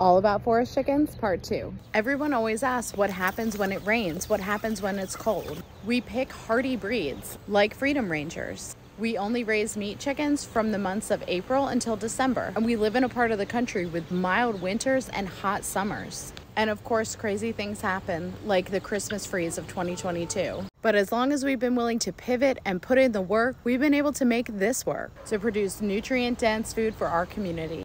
All About Forest Chickens, Part 2. Everyone always asks what happens when it rains, what happens when it's cold. We pick hardy breeds, like Freedom Rangers. We only raise meat chickens from the months of April until December, and we live in a part of the country with mild winters and hot summers. And of course, crazy things happen, like the Christmas freeze of 2022. But as long as we've been willing to pivot and put in the work, we've been able to make this work to produce nutrient dense food for our community.